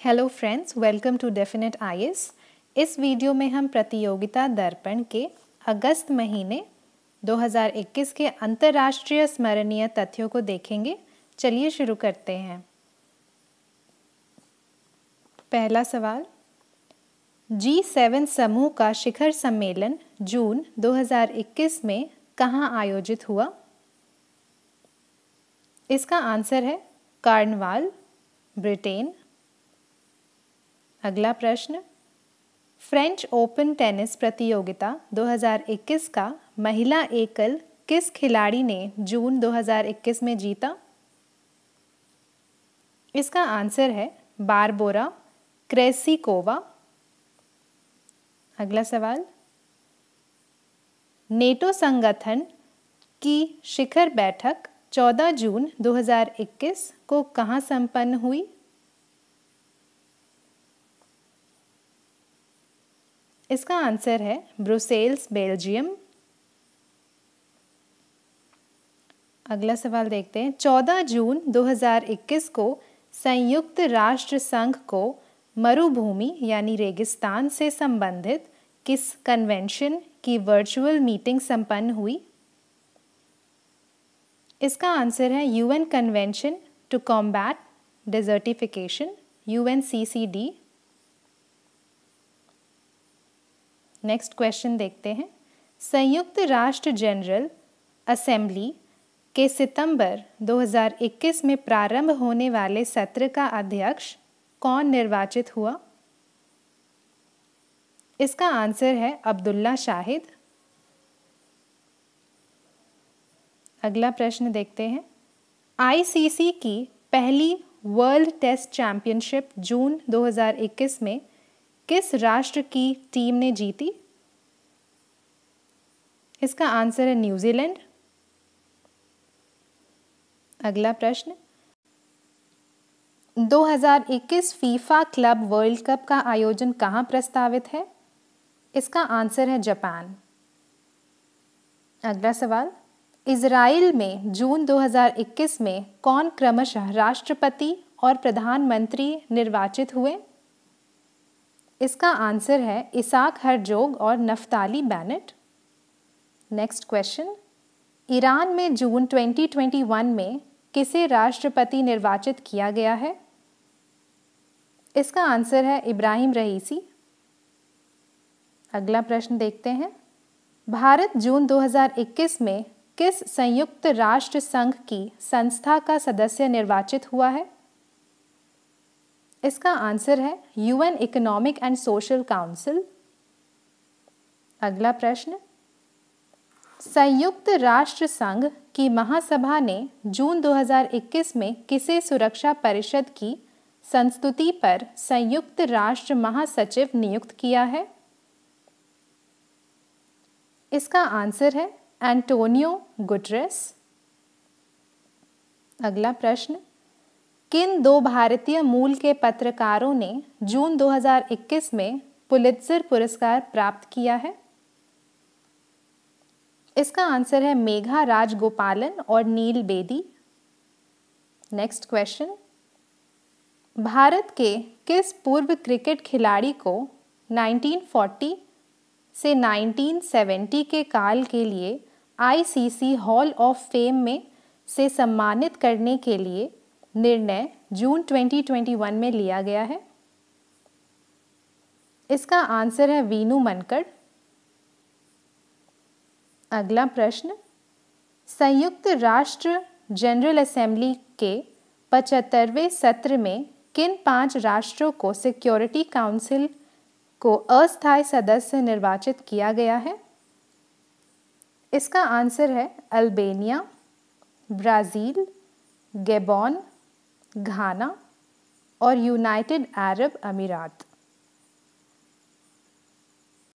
Hello friends welcome to definite IS इस video में हम प्रतियोगिता दर्पण के अगस्त महीने 2021 के अंतर्राष्ट्रीय स्मरणीय तथ्यों को देखेंगे। चलिए शुरू करते हैं। पहला सवाल जी सेवन समूह का शिखर सम्मेलन जून 2021 में कहाँ आयोजित हुआ? इसका आंसर है कार्नवाल, ब्रिटेन। अगला प्रश्न, फ्रेंच ओपन टेनिस प्रतियोगिता 2021 का महिला एकल किस खिलाड़ी ने जून 2021 में जीता? इसका आंसर है बारबोरा, क्रेसिकोवा। अगला सवाल, नेटो संगठन की शिखर बैठक 14 जून 2021 को कहाँ संपन्न हुई? इसका आंसर है ब्रुसेल्स, बेल्जियम। अगला सवाल देखते हैं। 14 जून 2021 को संयुक्त राष्ट्र संघ को मरुभूमि यानी रेगिस्तान से संबंधित किस कन्वेंशन की वर्चुअल मीटिंग संपन्न हुई? इसका आंसर है UN convention to combat desertification, UNCCD. Next question देखते हैं. संयुक्त राष्ट्र जनरल असेंबली के सितंबर 2021 में प्रारंभ होने वाले सत्र का अध्यक्ष कौन निर्वाचित हुआ? इसका आंसर है अब्दुल्ला शाहिद. अगला प्रश्न देखते हैं. आईसीसी की पहली वर्ल्ड टेस्ट चैंपियनशिप जून 2021 में किस राष्ट्र की टीम ने जीती? इसका आंसर है न्यूजीलैंड। अगला प्रश्न। 2021 फीफा क्लब वर्ल्ड कप का आयोजन कहाँ प्रस्तावित है? इसका आंसर है जापान। अगला सवाल। इसराइल में जून 2021 में कौन क्रमशः राष्ट्रपति और प्रधानमंत्री निर्वाचित हुए? इसका आंसर है इसाक हरजोग और Naftali Bennett. Next question Iran में जून 2021 में किसे राष्ट्रपति निर्वाचित किया गया है? इसका आंसर है इब्राहिम रईसी। अगला प्रश्न देखते हैं। भारत जून 2021 में किस संयुक्त राष्ट्र संघ की संस्था का सदस्य निर्वाचित हुआ है? इसका आंसर है UN economic and social council. अगला प्रश्न। संयुक्त राष्ट्र संघ की महासभा ने जून 2021 में किसे सुरक्षा परिषद की संस्तुति पर संयुक्त राष्ट्र महासचिव नियुक्त किया है? इसका आंसर है एंटोनियो गुटरेस। अगला प्रश्न। किन दो भारतीय मूल के पत्रकारों ने जून 2021 में पुलित्जर पुरस्कार प्राप्त किया है? इसका आंसर है मेघा राजगोपालन और नील बेदी। Next question. भारत के किस पूर्व क्रिकेट खिलाड़ी को 1940 से 1970 के काल के लिए आईसीसी हॉल ऑफ़ फेम में से सम्मानित करने के लिए निर्णय जून 2021 में लिया गया है। इसका आंसर है वीनू मनकड़। अगला प्रश्न, संयुक्त राष्ट्र जनरल असेंबली के पचहत्तरवें सत्र में किन पाँच राष्ट्रों को सिक्योरिटी काउंसिल को अस्थायी सदस्य निर्वाचित किया गया है? इसका आंसर है अल्बेनिया, ब्राज़ील, गेबॉन घाना और यूनाइटेड अरब अमीरात।